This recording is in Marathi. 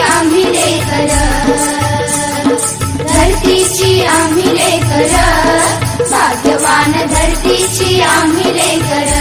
आम्ही लेकर धरतीची आम्ही लेकर भाग्यवान धरतीची आम्ही लेकर